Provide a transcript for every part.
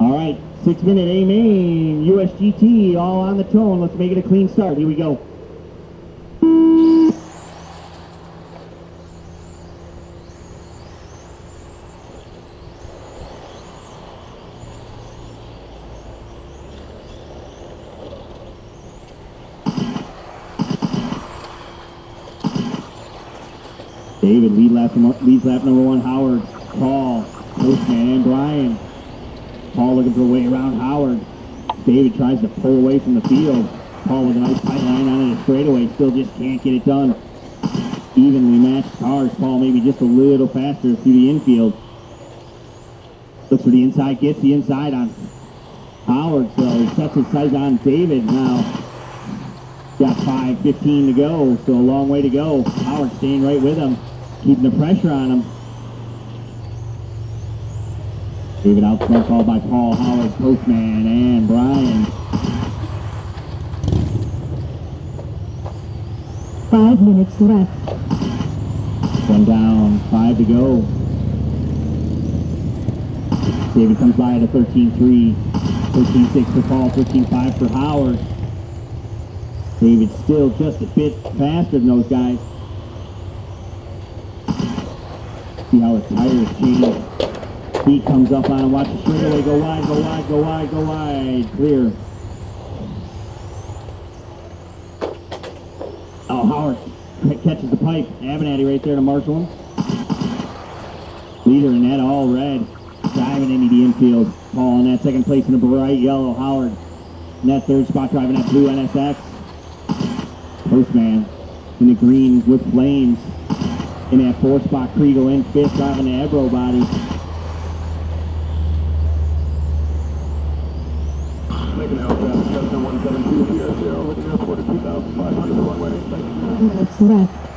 All right, six minute A main, USGT, all on the tone. Let's make it a clean start. Here we go. David, lead lap, leads lap number one, Howard, Paul, Postman, and Brian. Paul looking for a way around Howard. David tries to pull away from the field. Paul with a nice tight line on it, straightaway, still just can't get it done. Evenly matched cars. Paul maybe just a little faster through the infield. Looks for the inside, gets the inside on Howard, so he sets his sights on David now. Got 5.15 to go, so a long way to go. Howard staying right with him, keeping the pressure on him. David out front, followed by Paul Howard, Postman, and Brian. Five minutes left. One down, five to go. David comes by at a 13-3, 13-6 for Paul, 13-5 for Howard. David still just a bit faster than those guys. See how his tires change. He comes up on him, watch the straightaway, go wide, go wide, go wide, go wide, clear. Oh, Howard catches the pipe. Abernathy right there to marshal him. Leader in that all red. Diving into the infield. Paul in that second place in a bright yellow. Howard in that third spot driving that blue NSX. Postman in the green with flames. In that fourth spot, Kriegel in fifth driving the Ebro body.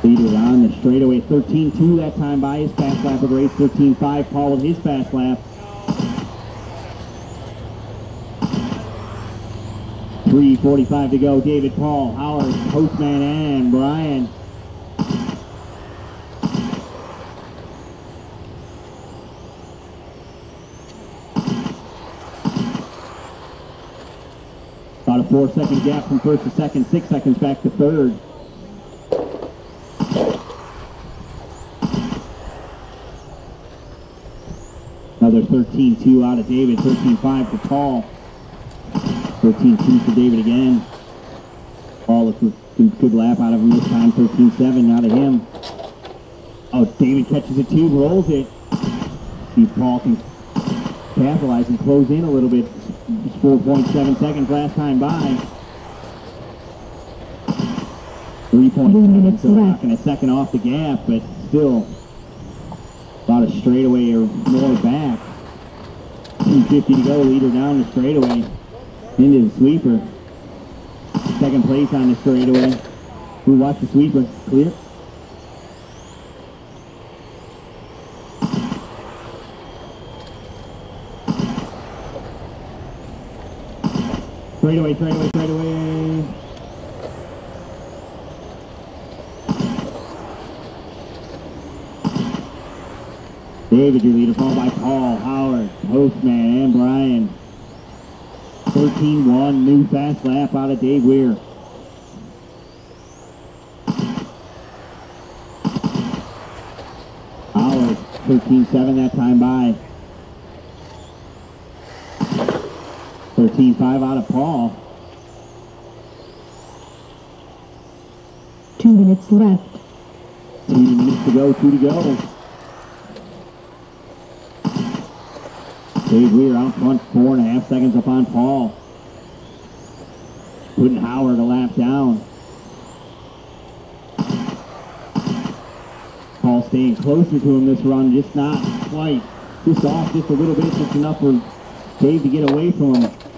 Leader on the straightaway, 13-2 that time by his fast lap of the race, 13-5 Paul with his fast lap. 3.45 to go, David Paul, Howard, Postman, and Brian. Four second gap from first to second, six seconds back to third. Another 13-2 out of David, 13-5 for Paul. 13-2 for David again. Paul looks good, good lap out of him this time, 13-7 out of him. Oh, David catches it too, rolls it. See Paul can capitalize and close in a little bit. It's 4.7 seconds last time by. Three point Three seven, minutes so left. knocking a second off the gap, but still about a straightaway or more back. 250 to go, leader down the straightaway into the sweeper. Second place on the straightaway. We watch the sweeper. Clear. Straightaway, straightaway, straightaway. David, your leader, followed by Paul, Howard, Postman, and Brian. 13-1, new fast lap out of Dave Weir. Howard, 13-7 that time by. 13-5 out of Paul. Two minutes left. Two minutes to go, two to go. Dave Weir out front, four and a half seconds up on Paul. Putting Howard a lap down. Paul staying closer to him this run, just not quite. Just off just a little bit, just enough for Dave to get away from him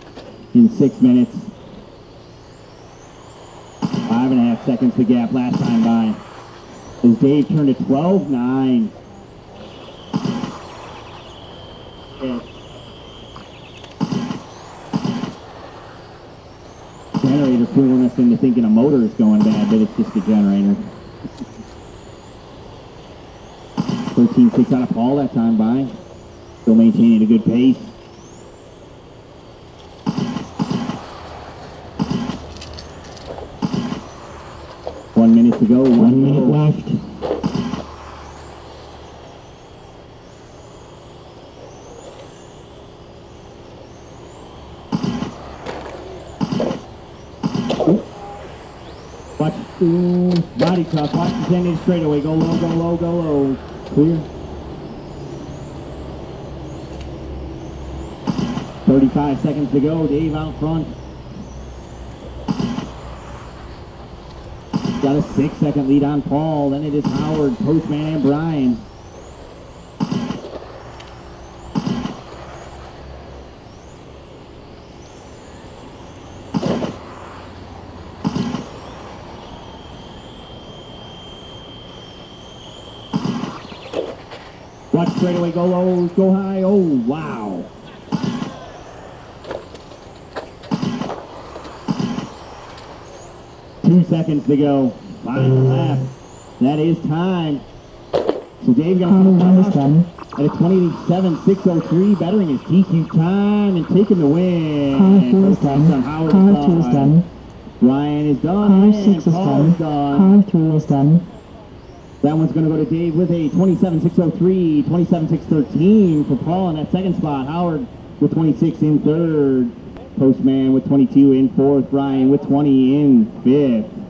in six minutes. Five and a half seconds the gap last time by. As Dave turned to 12-9. Generator fooling us into thinking a motor is going bad, but it's just a generator. 13-6 out of Paul that time by. Still maintaining a good pace. To go. One mm-hmm. minute left. Watch, ooh, body tough. Watch the 10 inch straightaway. Go low, go low, go low. Clear. 35 seconds to go. Dave out front. Got a six second lead on Paul. Then it is Howard, Postman, and Brian. Watch straightaway, go low, go high. Oh, wow. Two seconds to go. Final mm. lap. That is time. So Dave 1 is done. at a 27.603, bettering his TQ time and taking the win. Car 4 is First place on done. Car 2 is done. Ryan is done. Car 6 is Paul done. is done. Car 3 is done. That one's going to go to Dave with a 27.603, 27.613 for Paul in that second spot. Howard with 26 in third. Postman with 22 in fourth. Ryan with 20 in fifth.